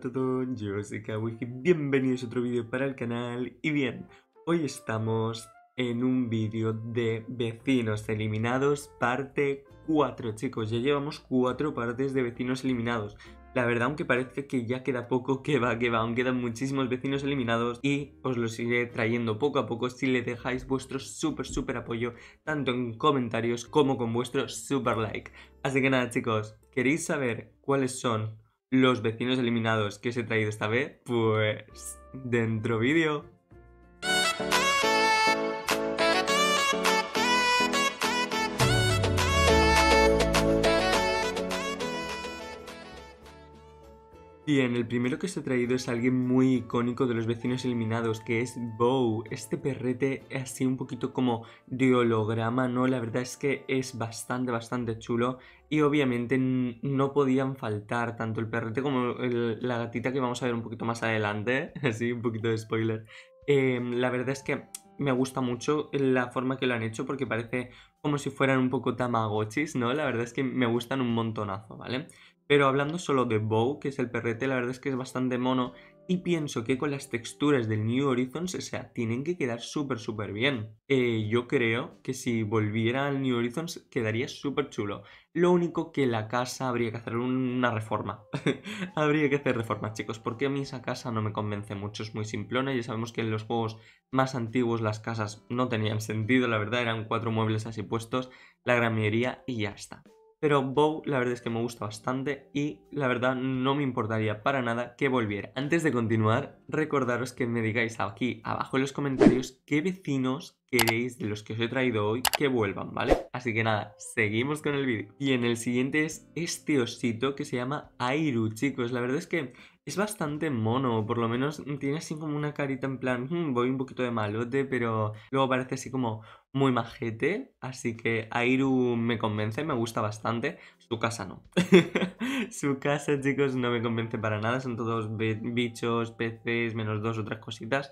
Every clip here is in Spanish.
yo soy Kawiki, bienvenidos a otro vídeo para el canal. Y bien, hoy estamos en un vídeo de vecinos eliminados parte 4 chicos, ya llevamos 4 partes de vecinos eliminados. La verdad, aunque parezca que ya queda poco, que va, que va, aún quedan muchísimos vecinos eliminados. Y os los iré trayendo poco a poco si le dejáis vuestro súper, súper apoyo, tanto en comentarios como con vuestro super like. Así que nada chicos, ¿queréis saber cuáles son los vecinos eliminados que os he traído esta vez? Pues dentro vídeo. Bien, el primero que os he traído es alguien muy icónico de los vecinos eliminados, que es Bow. Este perrete así un poquito como de holograma, ¿no? La verdad es que es bastante, bastante chulo. Y obviamente no podían faltar tanto el perrete como la gatita que vamos a ver un poquito más adelante. Así, un poquito de spoiler. Em, la verdad es que me gusta mucho la forma que lo han hecho porque parece como si fueran un poco tamagotchis, ¿no? La verdad es que me gustan un montonazo, ¿vale? Pero hablando solo de Bow, que es el perrete, la verdad es que es bastante mono y pienso que con las texturas del New Horizons, o sea, tienen que quedar súper, súper bien. Eh, yo creo que si volviera al New Horizons quedaría súper chulo. Lo único que la casa habría que hacer una reforma. habría que hacer reformas, chicos, porque a mí esa casa no me convence mucho, es muy simplona. Ya sabemos que en los juegos más antiguos las casas no tenían sentido, la verdad, eran cuatro muebles así puestos, la gran mayoría, y ya está. Pero Bow la verdad es que me gusta bastante y la verdad no me importaría para nada que volviera. Antes de continuar, recordaros que me digáis aquí abajo en los comentarios qué vecinos queréis de los que os he traído hoy que vuelvan, ¿vale? Así que nada, seguimos con el vídeo. Y en el siguiente es este osito que se llama Airu, chicos. La verdad es que es bastante mono, por lo menos tiene así como una carita en plan, hmm, voy un poquito de malote, pero luego parece así como muy majete, así que Airu me convence, me gusta bastante, su casa no. su casa, chicos, no me convence para nada, son todos bichos, peces, menos dos otras cositas.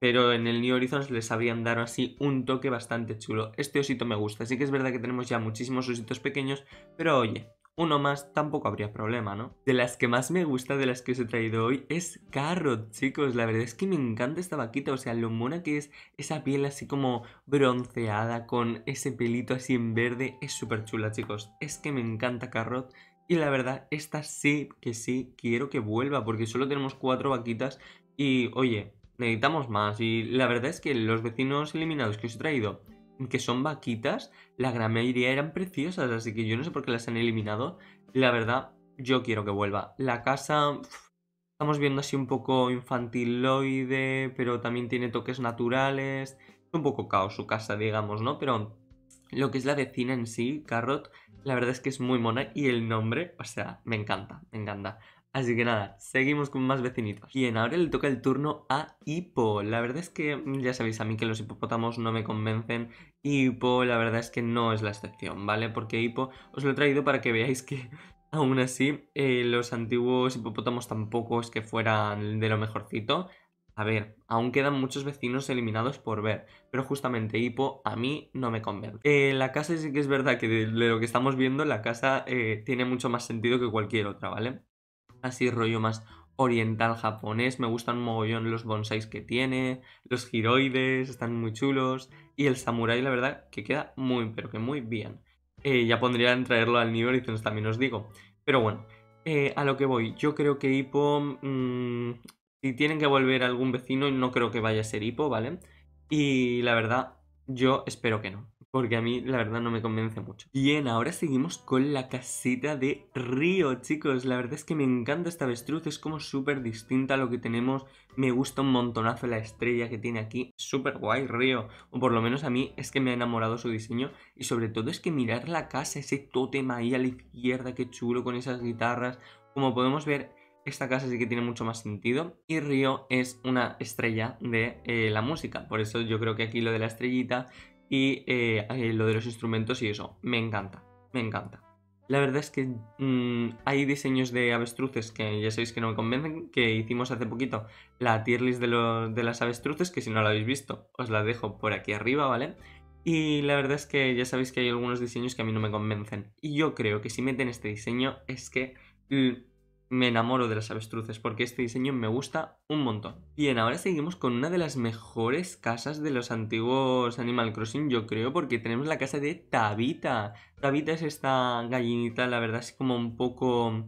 Pero en el New Horizons les habrían dado así un toque bastante chulo. Este osito me gusta. Así que es verdad que tenemos ya muchísimos ositos pequeños. Pero oye, uno más tampoco habría problema, ¿no? De las que más me gusta de las que os he traído hoy es Carrot, chicos. La verdad es que me encanta esta vaquita, o sea, lo mona que es esa piel así como bronceada con ese pelito así en verde. Es súper chula, chicos. Es que me encanta Carrot. Y la verdad, esta sí que sí quiero que vuelva, porque solo tenemos cuatro vaquitas. Y oye, necesitamos más. Y la verdad es que los vecinos eliminados que os he traído que son vaquitas, la gran mayoría eran preciosas, así que yo no sé por qué las han eliminado. La verdad, yo quiero que vuelva. La casa, estamos viendo así un poco infantiloide, pero también tiene toques naturales. Es un poco caos su casa, digamos, ¿no? Pero lo que es la vecina en sí, Carrot, la verdad es que es muy mona y el nombre, o sea, me encanta, me encanta. Así que nada, seguimos con más vecinitos. Bien, ahora le toca el turno a Hippo. La verdad es que mm, ya sabéis a mí que los hipopótamos no me convencen. Hippo, la verdad es que no es la excepción, ¿vale? Porque Hippo os lo he traído para que veáis que aún así eh, los antiguos hipopótamos tampoco es que fueran de lo mejorcito. A ver, aún quedan muchos vecinos eliminados por ver, pero justamente Hippo a mí no me convence. Eh, la casa sí que es verdad que de, lo que estamos viendo, la casa eh, tiene mucho más sentido que cualquier otra, ¿vale? Así rollo más oriental japonés. Me gustan mogollón los bonsais que tiene, los giroides están muy chulos y el samurai la verdad que queda muy pero que muy bien. Eh, ya pondría en traerlo al New Horizons también os digo. Pero bueno, eh, a lo que voy, yo creo que Hippo, mm, si tienen que volver algún vecino, no creo que vaya a ser Hippo, ¿vale? Y la verdad, yo espero que no porque a mí la verdad no me convence mucho. Bien, ahora seguimos con la casita de Río, chicos. La verdad es que me encanta esta avestruz, es como súper distinta a lo que tenemos. Me gusta un montonazo la estrella que tiene aquí. Súper guay, Río. O por lo menos a mí es que me ha enamorado su diseño. Y sobre todo es que mirar la casa, ese tótem ahí a la izquierda, qué chulo con esas guitarras. Como podemos ver, esta casa sí que tiene mucho más sentido y Río es una estrella de eh, la música, por eso yo creo que aquí lo de la estrellita y eh, eh, lo de los instrumentos y eso, me encanta, me encanta. La verdad es que mm, hay diseños de avestruces que ya sabéis que no me convencen, que hicimos hace poquito la tier list de, de las avestruces, que si no la habéis visto os la dejo por aquí arriba, ¿vale? Y la verdad es que ya sabéis que hay algunos diseños que a mí no me convencen. Y yo creo que si meten este diseño es que me enamoro de las avestruces porque este diseño me gusta un montón. Bien, ahora seguimos con una de las mejores casas de los antiguos Animal Crossing, yo creo, porque tenemos la casa de Tabita. Tabita es esta gallinita, la verdad, es como un poco...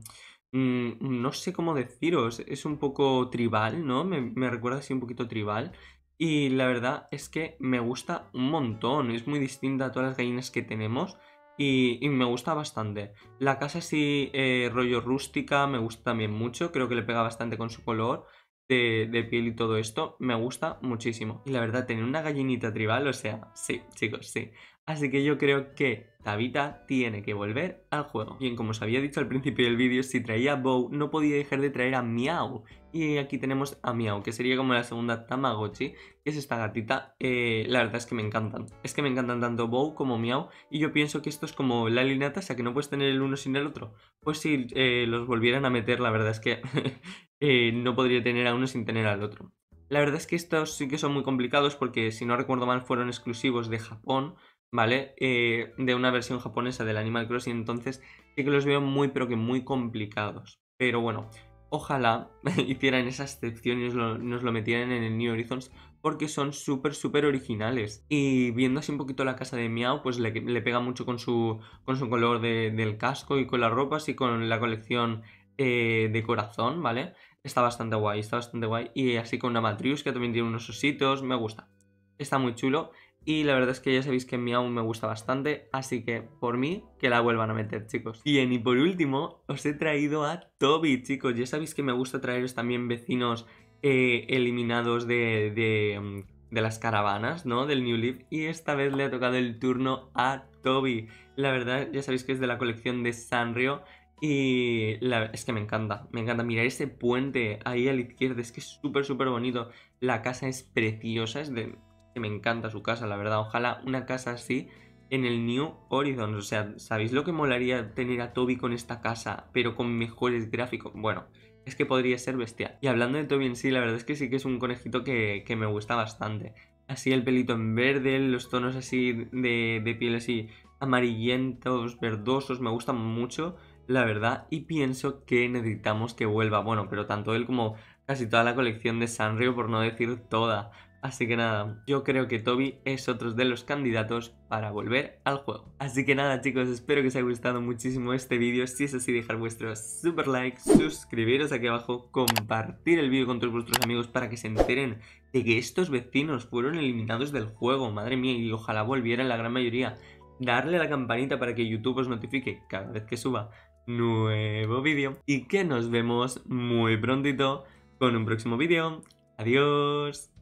Mm, no sé cómo deciros, es un poco tribal, ¿no? Me, me recuerda así un poquito tribal. Y la verdad es que me gusta un montón, es muy distinta a todas las gallinas que tenemos y, me gusta bastante. La casa así, eh, rollo rústica, me gusta también mucho, creo que le pega bastante con su color de, de, piel y todo esto, me gusta muchísimo. Y la verdad, tener una gallinita tribal, o sea, sí, chicos, sí. Así que yo creo que Tabita tiene que volver al juego. Bien, como os había dicho al principio del vídeo, si traía a Bow no podía dejar de traer a Miau. Y aquí tenemos a Miau, que sería como la segunda Tamagotchi, que es esta gatita. Eh, la verdad es que me encantan. Es que me encantan tanto Bow como Miau. Y yo pienso que esto es como la línea tasa, que no puedes tener el uno sin el otro. Pues si eh, los volvieran a meter, la verdad es que eh, no podría tener a uno sin tener al otro. La verdad es que estos sí que son muy complicados porque si no recuerdo mal fueron exclusivos de Japón ¿vale? Eh, de una versión japonesa del Animal Crossing, entonces sí que los veo muy, pero que muy complicados. Pero bueno, ojalá hicieran esa excepción y nos lo, metieran en el New Horizons porque son súper, súper originales. Y viendo así un poquito la casa de Miau, pues le, le pega mucho con su, con su color del casco y con las ropas y con la colección eh, de corazón, ¿vale? Está bastante guay, está bastante guay. Y así con una que también tiene unos ositos, me gusta. Está muy chulo. Y la verdad es que ya sabéis que Miau me gusta bastante, así que por mí que la vuelvan a meter, chicos. Bien, y por último os he traído a Toby, chicos. Ya sabéis que me gusta traeros también vecinos eh, eliminados de, mm, de, las caravanas, ¿no? Del New Leaf. Y esta vez le ha tocado el turno a Toby. La verdad, ya sabéis que es de la colección de Sanrio. Y la, es que me encanta, me encanta mirar ese puente ahí a la izquierda, es que es súper, súper bonito. La casa es preciosa, es de, que me encanta su casa, la verdad. Ojalá una casa así en el New Horizons. O sea, ¿sabéis lo que molaría tener a Toby con esta casa, pero con mejores gráficos? Bueno, es que podría ser bestial. Y hablando de Toby en sí, la verdad es que sí que es un conejito que, me gusta bastante. Así el pelito en verde, los tonos así de, de piel así amarillentos, verdosos, me gustan mucho, la verdad. Y pienso que necesitamos que vuelva, bueno, pero tanto él como casi toda la colección de Sanrio, por no decir toda. Así que nada, yo creo que Toby es otro de los candidatos para volver al juego. Así que nada chicos, espero que os haya gustado muchísimo este vídeo. Si es así, dejar vuestro super like, suscribiros aquí abajo, compartir el vídeo con todos vuestros amigos para que se enteren de que estos vecinos fueron eliminados del juego. Madre mía, y ojalá volvieran la gran mayoría. Darle a la campanita para que YouTube os notifique cada vez que suba nuevo vídeo. Y que nos vemos muy prontito con un próximo vídeo. Adiós.